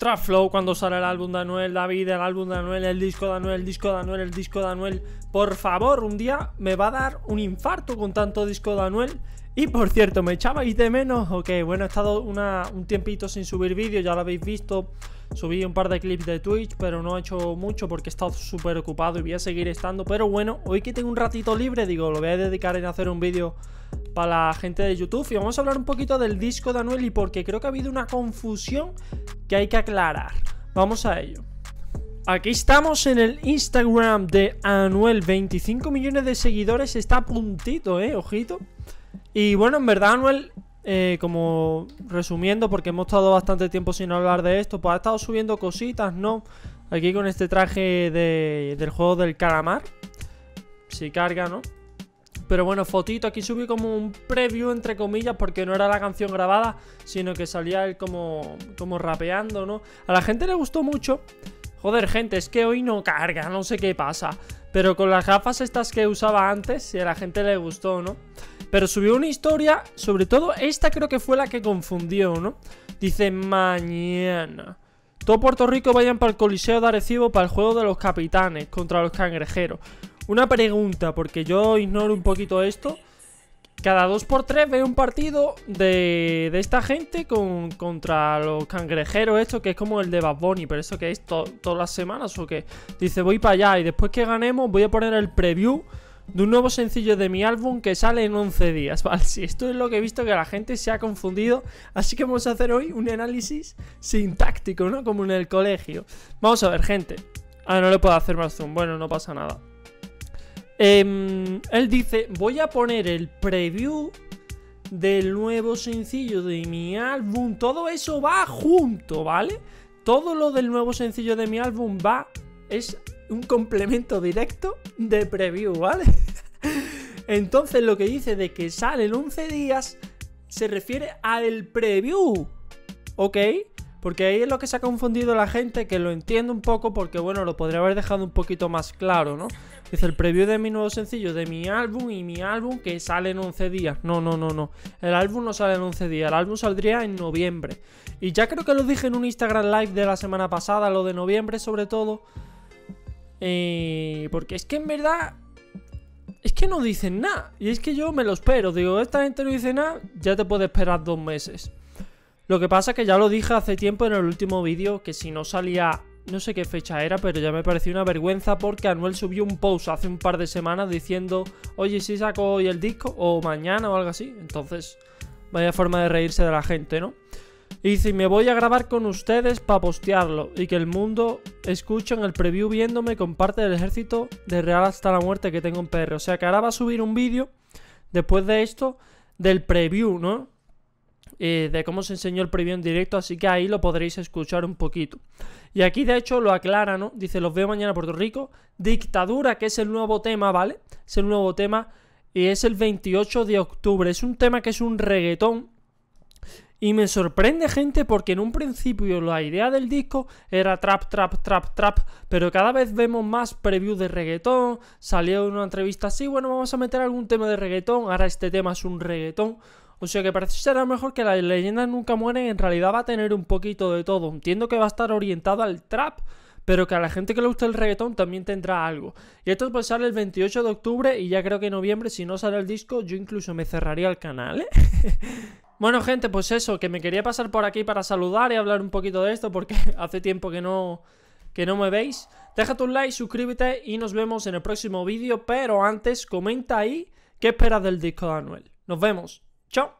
Flow cuando sale el álbum de Anuel, David, el álbum de Anuel, el disco de Anuel, el disco de Anuel, el disco de Anuel. Por favor, un día me va a dar un infarto con tanto disco de Anuel. Y por cierto, ¿me echabais de menos? Ok, bueno, he estado un tiempito sin subir vídeos, ya lo habéis visto. Subí un par de clips de Twitch, pero no he hecho mucho porque he estado súper ocupado y voy a seguir estando. Pero bueno, hoy que tengo un ratito libre, digo, lo voy a dedicar en hacer un vídeo para la gente de YouTube. Y vamos a hablar un poquito del disco de Anuel y porque creo que ha habido una confusión que hay que aclarar. Vamos a ello. Aquí estamos en el Instagram de Anuel. 25 millones de seguidores. Está a puntito, eh, ojito. Y bueno, en verdad Anuel eh, como resumiendo, porque hemos estado bastante tiempo sin hablar de esto, pues ha estado subiendo cositas, ¿no? Aquí con este traje del juego del calamar. Si carga, ¿no? Pero bueno, fotito, aquí subí como un preview, entre comillas, porque no era la canción grabada, sino que salía él como, como rapeando, ¿no? A la gente le gustó mucho. Joder, gente, es que hoy no carga, no sé qué pasa. Pero con las gafas estas que usaba antes, si a la gente le gustó, ¿no? Pero subió una historia, sobre todo esta creo que fue la que confundió, ¿no? Dice, mañana. Todo Puerto Rico vayan para el Coliseo de Arecibo para el juego de los capitanes contra los cangrejeros. Una pregunta, porque yo ignoro un poquito esto. Cada dos por tres veo un partido de, de esta gente con, contra los cangrejeros, esto que es como el de Bad Bunny, pero eso que es todas las semanas o qué. Dice, voy para allá y después que ganemos voy a poner el preview de un nuevo sencillo de mi álbum que sale en 11 días, ¿vale? Si esto es lo que he visto que la gente se ha confundido, así que vamos a hacer hoy un análisis sintáctico, ¿no? Como en el colegio. Vamos a ver, gente. Ah, no le puedo hacer más zoom, bueno, no pasa nada. Em, él dice, voy a poner el preview del nuevo sencillo de mi álbum. Todo eso va junto, ¿vale? Todo lo del nuevo sencillo de mi álbum va... Es un complemento directo de preview, ¿vale? Entonces lo que dice de que sale en 11 días se refiere al preview, ¿ok? Porque ahí es lo que se ha confundido la gente, que lo entiendo un poco porque, bueno, lo podría haber dejado un poquito más claro, ¿no? Dice el preview de mi nuevo sencillo, de mi álbum y mi álbum que sale en 11 días. No, no, no, no. El álbum no sale en 11 días, el álbum saldría en noviembre. Y ya creo que lo dije en un Instagram Live de la semana pasada, lo de noviembre sobre todo. Eh, porque es que en verdad. Es que no dicen nada. Y es que yo me lo espero. Digo, esta gente no dice nada, ya te puede esperar dos meses. Lo que pasa es que ya lo dije hace tiempo en el último vídeo que si no salía. No sé qué fecha era, pero ya me pareció una vergüenza porque Anuel subió un post hace un par de semanas diciendo, oye, si saco hoy el disco, o mañana o algo así. Entonces, vaya forma de reírse de la gente, ¿no? Y dice, me voy a grabar con ustedes para postearlo y que el mundo escuche en el preview viéndome con parte del ejército de Real hasta la muerte que tengo en PR. O sea que ahora va a subir un vídeo después de esto del preview, ¿no? Eh, de cómo se enseñó el preview en directo, así que ahí lo podréis escuchar un poquito. Y aquí de hecho lo aclara, ¿no? Dice, los veo mañana en Puerto Rico. Dictadura, que es el nuevo tema, ¿vale? Es el nuevo tema y es el 28 de octubre. Es un tema que es un reggaetón y me sorprende gente porque en un principio la idea del disco era trap, trap, trap, trap, pero cada vez vemos más previews de reggaetón, salió una entrevista así, bueno, vamos a meter algún tema de reggaetón, ahora este tema es un reggaetón, o sea que parece ser a lo mejor que la leyenda nunca muere en realidad va a tener un poquito de todo, entiendo que va a estar orientado al trap, pero que a la gente que le gusta el reggaetón también tendrá algo. Y esto pues sale el 28 de octubre y ya creo que en noviembre, si no sale el disco, yo incluso me cerraría el canal, ¿eh? Bueno, gente, pues eso, que me quería pasar por aquí para saludar y hablar un poquito de esto porque hace tiempo que no, que no me veis. Deja tu like, suscríbete y nos vemos en el próximo vídeo. Pero antes, comenta ahí qué esperas del disco de Anuel. Nos vemos. Ciao.